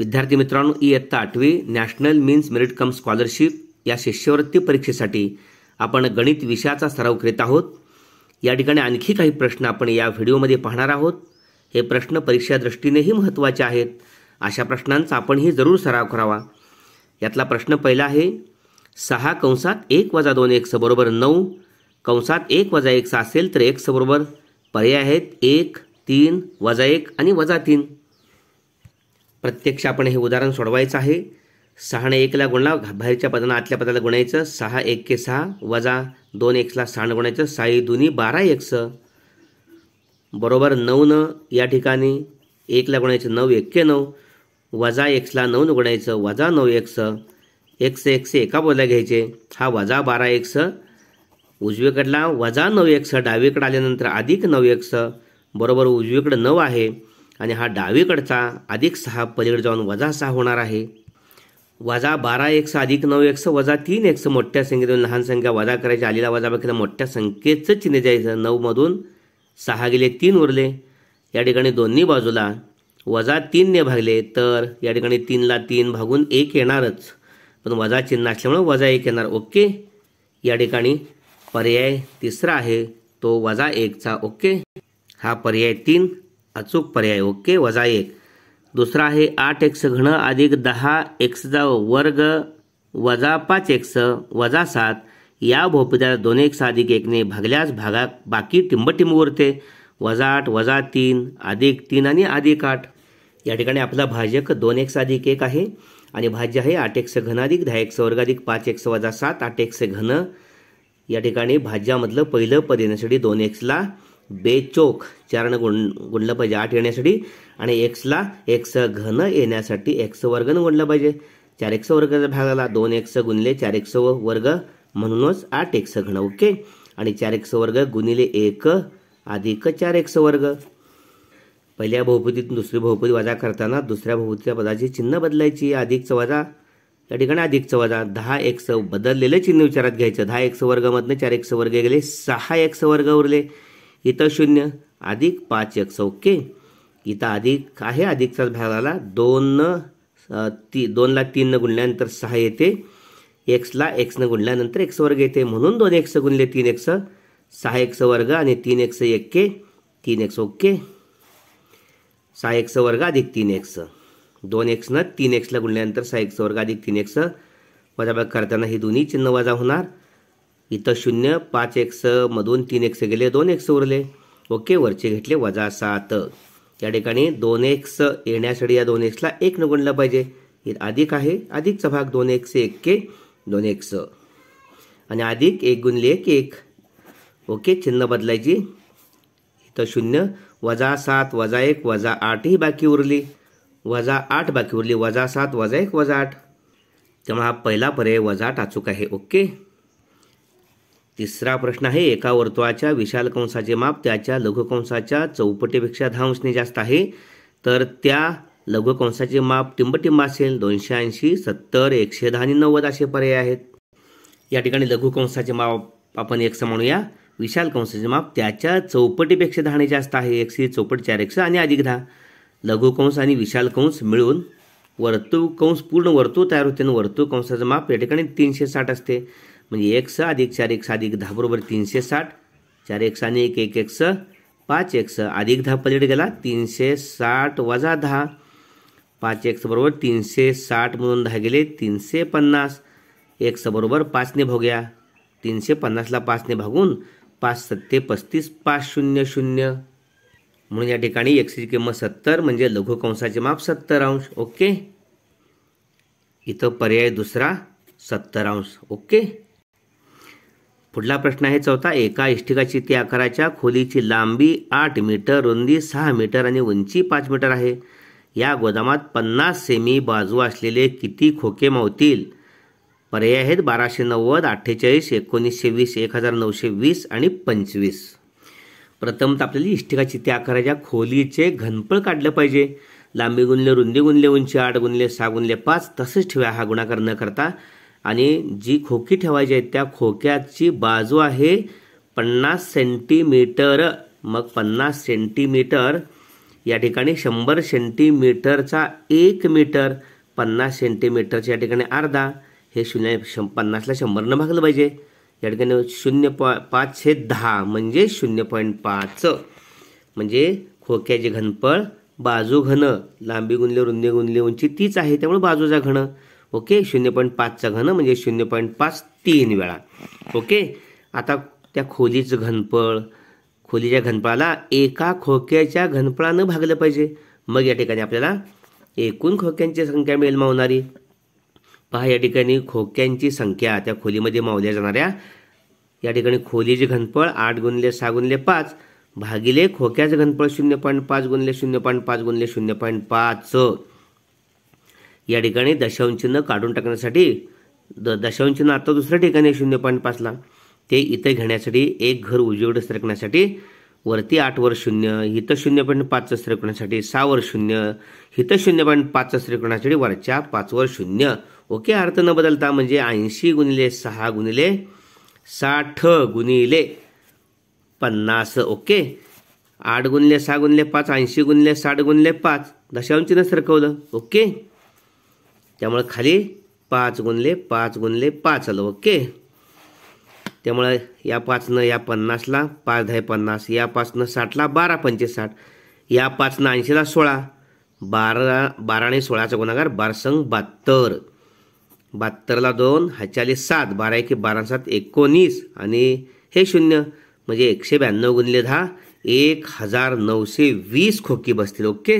विद्यार्थी मित्रांनो इयत्ता आठवी national means merit cum scholarship या शिष्यवृत्ती परीक्षेसाठी आपण गणित विषयाचा सराव करीत आहोत. या ठिकाणी आणखी काही प्रश्न आपण या व्हिडिओमध्ये पाहणार आहोत. हे प्रश्न परीक्षा दृष्टीनेही महत्त्वाचे आहेत. अशा प्रश्नांचा आपणही जरूर सराव करावा. यातला प्रश्न पहिला आहे सहा कंसात एक वजा दोन एक्स बरोबर नऊ कंसात एक वजा एक्स असेल तर एक्स बरोबर पर्याय आहेत एक तीन वजा एक आणि वजा तीन. प्रत्यक्ष आपण हे उदाहरण सोडवायचं आहे. सहाने एकला गुणला बाहेरच्या पदानं आतल्या पदाला गुणायचं. सहा एक के सहा वजा दोन एक्सला सहानं गुणायचं. साई दोन्ही बारा एक्स बरोबर नऊनं या ठिकाणी एकला गुणायचं नऊ एक्के नऊ. वजा एक्सला नऊनं गुणायचं वजा नऊ एक्स एक्स एक्स एका बोला घ्यायचे. हा वजा बारा एक्स उजवीकडला वजा नऊ एक्स डावीकडे आल्यानंतर अधिक नऊ एक्स बरोबर उजवीकडं नऊ आहे. आणि हा डावीकडचा अधिक सहा पलीकडे जाऊन वजा सहा होणार आहे. वजा बारा एक्स अधिक नऊ एक्स वजा तीन एक्स मोठ्या संख्येतून लहान संख्या वजा करायची. आलेला वजा बाकीला मोठ्या संख्येचं चिन्ह द्यायचं. नऊमधून सहा गेले तीन उरले. या ठिकाणी दोन्ही बाजूला वजा तीनने भागले तर या ठिकाणी तीनला तीन भागून एक येणारच. पण वजा चिन्ह असल्यामुळं वजा एक येणार. ओके? या ठिकाणी पर्याय तिसरा आहे. तो वजा एकचा. ओके? हा पर्याय तीन. अचूक पर्याय ओके वजा एक. दुसरा आहे आठ एक्स घन अधिक दहा एक्सचा वर्ग वजा पाच एक्स वजा सात. या बहुपदाला दोन एक्स अधिक एकने भागल्यास भागा बाकी टिंबटिंब उरते वजा आठ वजा तीन अधिक तीन आणि अधिक आठ. या ठिकाणी आपला भाजक दोन एक्स अधिक एक आहे आणि भाज्य आहे आठ एक्स घन अधिक दहा एक्स वर्ग अधिक पाच एक्स वजा सात. आठ एक्स घन. या ठिकाणी भाज्यामधलं पहिलं पद येण्यासाठी दोन एक्सला बेचोक चारनं गुण गुणलं पाहिजे. आठ येण्यासाठी आणि एक्सला एक्स घन येण्यासाठी एक्स वर्गनं गुणलं पाहिजे. चार एक्स भाग आला दोन एक्स गुणले चार एक्स वर्ग म्हणूनच आठ एक्स घन ओके? आणि चार एक्स वर्ग गुणिले एक अधिक चार एक्स वर्ग. पहिल्या बहुपतीतून दुसरी बहुपती वजा करताना दुसऱ्या बहुपतीच्या पदाची चिन्ह बदलायची. अधिकचं वजा त्या ठिकाणी अधिकचं वजा. दहा एक्स बदललेलं चिन्ह विचारात घ्यायचं. दहा एक्स वर्गमधनं चार एक्स वर्ग गेले सहा एक्स वर्ग उरले. इथं शून्य अधिक पाच एक ओके इथं अधिक आहे अधिकचा भाग आला दोन ती दोनला तीननं गुणल्यानंतर सहा येते. एक्सला एक्सनं गुणल्यानंतर एक्स वर्ग येते. म्हणून दोन एक्स गुणले तीन एक्स सहा एक्स वर्ग आणि तीन एक्स एक्के तीन एक्स ओके सहा एक्स वर्ग अधिक तीन एक्स दोन एक्सनं तीन एक्सला गुणल्यानंतर सहा एक्स वर्ग अधिक तीन एक्स वजाबाग करताना ही दोन्ही चिन्ह वजा होणार. इथं शून्य पाच एक्स मधून तीन एक्स गेले दोन एक्स उरले. ओके वरचे घेतले वजा सात. या ठिकाणी दोन एक्स येण्यासाठी या दोन एक्सला एक न गुणलं पाहिजे अधिक आहे अधिकचा भाग दोन एक्स एक के दोन एक्स. आणि अधिक एक गुणले एक एक. ओके चिन्ह बदलायची. इथं शून्य वजा सात वजा एक वजा आठ ही बाकी उरली. वजा आठ बाकी उरली वजा सात वजा एक वजा आठ. तेव्हा हा पहिला पर्याय वजा आठ अचूक आहे. ओके. तिसरा प्रश्न आहे एका वर्तुळाच्या विशाल कंसाचे माप त्याच्या लघुकंसाच्या चौपटीपेक्षा दहा अंशने जास्त आहे. तर त्या लघुकंसाचे माप टिंबटिंब असेल दोनशे ऐंशी सत्तर एकशे दहा आणि नव्वद असे पर्याय आहेत. या ठिकाणी लघुकंसाचे माप आपण एक म्हणूया. विशाल कंसाचे माप त्याच्या चौपटीपेक्षा दहाने जास्त आहे एकशे चौपट चार एकशे आणि अधिक दहा. लघुकंस आणि विशाल कंस मिळून वर्तुळ कंस पूर्ण वर्तुळ तयार होते आणि वर्तुळ कंसाचं माप या ठिकाणी तीनशे साठ असते. म्हणजे एक स अधिक चार एक सहा अधिक दहा बरोबर तीनशे साठ. चार एक आणि एक एक स. पाच एक स अधिक दहा पलीकडे गेला तीनशे साठ वजा दहा. पाच एक्स बरोबर तीनशे साठ म्हणून दहा गेले तीनशे पन्नास. एक्स बरोबर पाचने भोग्या. तीनशे पन्नासला पाचने भागून पाच सत्ते पस्तीस पाच शून्य शून्य. म्हणून या ठिकाणी एक्सची किंमत सत्तर म्हणजे लघुकंसाचे माप सत्तर अंश. ओके? इथं पर्याय दुसरा सत्तर अंश. ओके? पुढला प्रश्न आहे चौथा. एका इष्टिकाची ती आकाराच्या खोलीची लांबी आठ मीटर रुंदी सहा मीटर आणि उंची पाच मीटर आहे. या गोदामात पन्नास सेमी बाजू असलेले किती खोके मावतील पर्याय आहेत बाराशे नव्वद अठ्ठेचाळीस एकोणीसशे वीस एक हजार नऊशे वीस आणि पंचवीस. प्रथमत आपल्याला इष्टिकाची त्या आकाराच्या खोलीचे घनफळ काढलं पाहिजे. लांबी गुणले रुंदी गुणले उंची आठ गुणले सहा गुणले पाच तसंच ठेवा. हा गुणाकार न करता आणि जी खोकी ठेवायची आहे त्या खोक्याची बाजू आहे पन्नास सेंटीमीटर. मग पन्नास सेंटीमीटर या ठिकाणी शंभर सेंटीमीटरचा एक मीटर पन्नास सेंटीमीटरच्या या ठिकाणी अर्धा. हे शून्य शं पन्नासला शंभरनं भागलं पाहिजे. या ठिकाणी शून्य पॉ पाच हे दहा म्हणजे शून्य पॉईंट पाच. म्हणजे खोक्याचे घनफळ बाजू घन लांबी गुणले रुंदी गुणले उंची तीच आहे त्यामुळे बाजूचा घन. ओके? शून्य पॉईंट पाचचा घन म्हणजे शून्य पॉईंट पाच तीन वेळा. ओके? आता त्या खोलीचं घनफळ खोलीच्या घनफळाला एका खोक्याच्या घनफळानं भागलं पाहिजे. मग या ठिकाणी आपल्याला एकूण खोक्यांची संख्या मिळेल मावणारी. पहा या ठिकाणी खोक्यांची संख्या त्या खोलीमध्ये मावल्या जाणाऱ्या. या ठिकाणी खोलीचे घनफळ आठ गुणले सहा गुणले पाच भागिले खोक्याचं घनफळ शून्य पॉईंट पाच गुणले शून्य पॉईंट पाच गुणले शून्य पॉईंट पाच. या ठिकाणी दशांशचिन्ह काढून टाकण्यासाठी द दशांशचिन्ह आता दुसऱ्या ठिकाणी शून्य पॉईंट पाचला ते इथं घेण्यासाठी एक घर उजवीकडे सरकण्यासाठी वरती आठ वर शून्य इथं शून्य पॉईंट पाचचं सरकण्यासाठी सहा वर शून्य इथं शून्य पॉईंट पाचचं सरकण्यासाठी वरच्या पाचवर शून्य. ओके अर्थ न बदलता म्हणजे ऐंशी गुणिले सहा गुणिले साठ गुणिले पन्नास. ओके आठ गुणले सहा गुणले पाच ऐंशी गुणले साठ गुणले पाच. दशांशीनं सरकवलं. ओके. त्यामुळे खाली पाच गुणले पाच गुणले पाच आलं ओके? त्यामुळे या पाचनं या पन्नासला पाच दहा पन्नास या पाचनं साठला बारा पंचे साठ या पाचनं ऐंशीला सोळा बारा बारा आणि सोळाचा गुणाकार बारसंग बहात्तर बहात्तरला दोन हाच्याले सात बारा एके बारा सात एकोणीस. आणि हे शून्य म्हणजे एकशे ब्याण्णव गुणले दहा एक हजार नऊशे वीस खोकी बसतील ओके?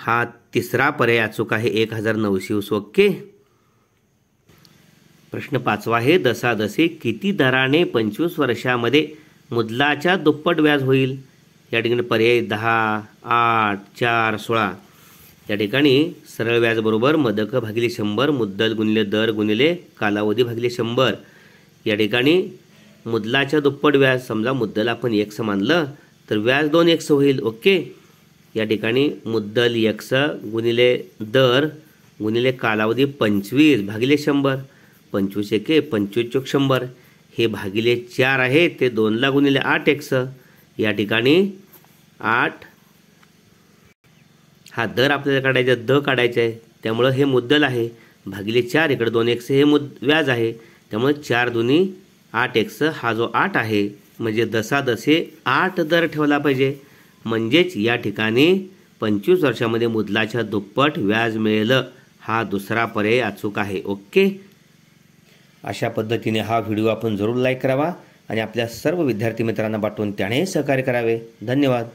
हा तिसरा पर्याय अचूक आहे एक हजार नऊशे ओके? प्रश्न पाचवा आहे दसादसे किती दराने पंचवीस वर्षामध्ये मुदलाच्या दुप्पट व्याज होईल? या ठिकाणी पर्याय दहा आठ चार सोळा. या ठिकाणी सरळ व्याज बरोबर मदक भागिले शंभर मुद्दल गुणिले दर गुणिले कालावधी भागिले शंभर. या ठिकाणी मुदलाच्या दुप्पट व्याज समजा मुद्दल आपण एक्स मानलं तर व्याज दोन एक्स होईल. ओके? या ठिकाणी मुद्दल यक्ष गुणिले दर गुणिले कालावधी पंचवीस भागिले शंभर पंचवीस एके पंचवीस चोक शंभर. हे भागिले चार आहे ते दोनला गुणिले आठ एक्स. या ठिकाणी आठ हा दर आपल्याला काढायचा द काढायचा आहे. त्यामुळं हे मुद्दल आहे. भागिले चार इकडे दोन एक्स हे मुद व्याज आहे. त्यामुळे चार दोन्ही आठ एक्स हा जो आठ आहे म्हणजे दसा दसे आठ दर ठेवला पाहिजे. म्हणजेच या ठिकाणी पंचवीस वर्षामध्ये मुदलाच्या दुप्पट व्याज मिळेल. हा दुसरा पर्याय अचूक आहे ओके? अशा पद्धतीने हा व्हिडिओ आपण जरूर लाईक करावा आणि आपल्या सर्व विद्यार्थी मित्रांना पाठवून त्याने सहकार्य करावे. धन्यवाद.